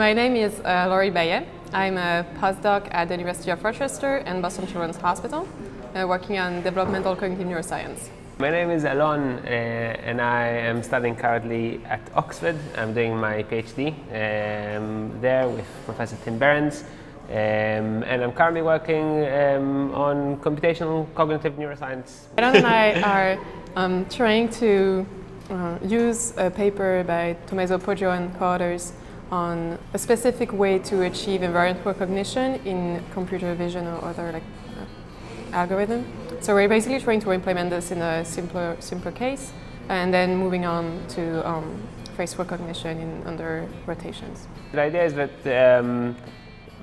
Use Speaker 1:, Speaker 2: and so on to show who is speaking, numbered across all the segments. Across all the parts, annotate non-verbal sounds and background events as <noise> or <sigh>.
Speaker 1: My name is uh, Laurie Bayet. I'm a postdoc at the University of Rochester and Boston Children's Hospital, uh, working on developmental cognitive neuroscience.
Speaker 2: My name is Alon uh, and I am studying currently at Oxford. I'm doing my PhD um, there with Professor Tim Behrens um, and I'm currently working um, on computational cognitive neuroscience.
Speaker 1: Alon and I are um, trying to uh, use a paper by Tommaso Poggio and co-authors on a specific way to achieve invariant recognition in computer vision or other like uh, algorithm. So we're basically trying to implement this in a simpler, simpler case and then moving on to um, face recognition in under rotations.
Speaker 2: The idea is that um,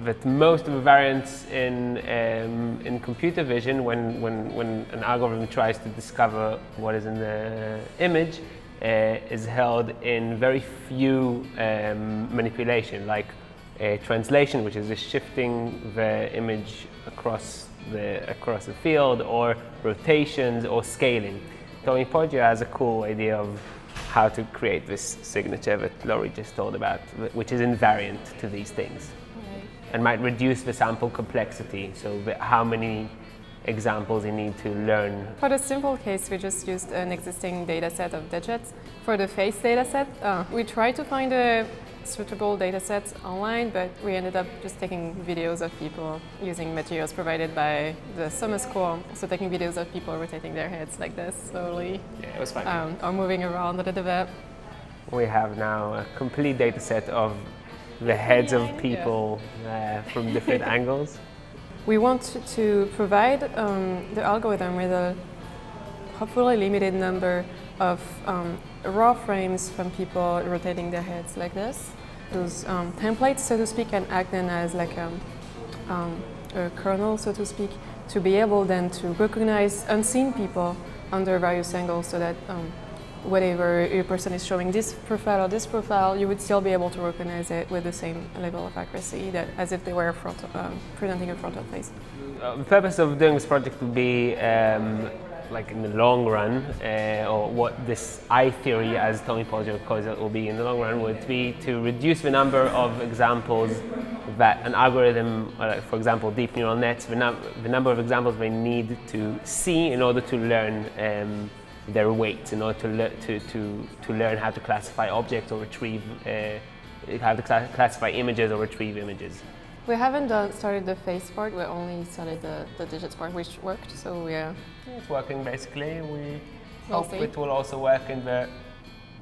Speaker 2: that most of the variance in um, in computer vision, when, when when an algorithm tries to discover what is in the image, uh, is held in very few um, manipulation, like a translation, which is just shifting the image across the across the field, or rotations, or scaling. Tommy Poggio has a cool idea of how to create this signature that Laurie just told about, which is invariant to these things, right. and might reduce the sample complexity. So how many examples you need to learn?
Speaker 1: For the simple case, we just used an existing data set of digits. For the face data set, uh, we tried to find a suitable data set online, but we ended up just taking videos of people using materials provided by the summer school. So taking videos of people rotating their heads like this slowly.
Speaker 2: Yeah, it was fun.
Speaker 1: Um, or moving around a little bit.
Speaker 2: We have now a complete data set of the heads yeah, of people yeah. uh, from different <laughs> angles.
Speaker 1: We want to provide um, the algorithm with a hopefully limited number of um, raw frames from people rotating their heads like this. Those um, templates, so to speak, can act then as like a, um, um, a kernel, so to speak, to be able then to recognize unseen people under various angles so that um, whatever a person is showing this profile or this profile, you would still be able to recognize it with the same level of accuracy that as if they were front, um, presenting a frontal face.
Speaker 2: Uh, the purpose of doing this project would be um, like in the long run, uh, or what this I theory, as Tommy Poggio calls it, will be in the long run, would be to reduce the number of examples that an algorithm, uh, for example, deep neural nets, the, num the, number of examples they need to see in order to learn um, their weights in order to, le to, to, to learn how to classify objects or retrieve, uh, how to cl classify images or retrieve images.
Speaker 1: We haven't done, started the face part, we only started the, the digits part, which worked, so yeah.
Speaker 2: It's working basically. We we'll hope see. it will also work in the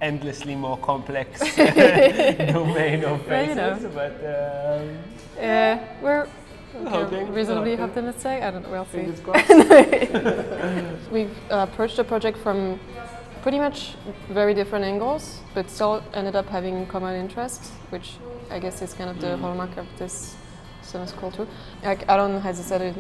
Speaker 2: endlessly more complex <laughs> <laughs> domain of faces, yeah, you know. but... Um,
Speaker 1: yeah, we're Hoping. Reasonably optimistic? I don't know, we'll see. <laughs> We've uh, approached the project from pretty much very different angles, but still ended up having common interests, which I guess is kind of the mm. hallmark of this summer school too. Like Alon has said,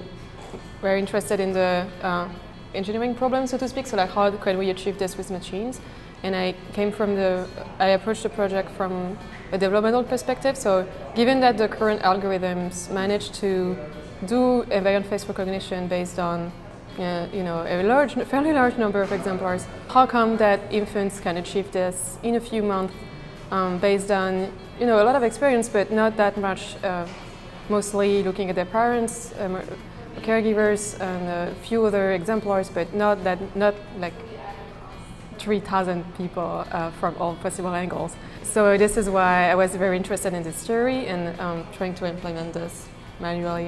Speaker 1: we're interested in the uh, engineering problem, so to speak. So like, how can we achieve this with machines? And I came from the, I approached the project from a developmental perspective. So given that the current algorithms manage to do invariant face recognition based on uh, you know, a large, fairly large number of exemplars, how come that infants can achieve this in a few months um, based on you know, a lot of experience but not that much, uh, mostly looking at their parents, um, caregivers and a few other exemplars but not that, not like 3,000 people uh, from all possible angles. So this is why I was very interested in this theory and um, trying to implement this manually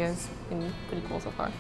Speaker 1: been pretty cool so far.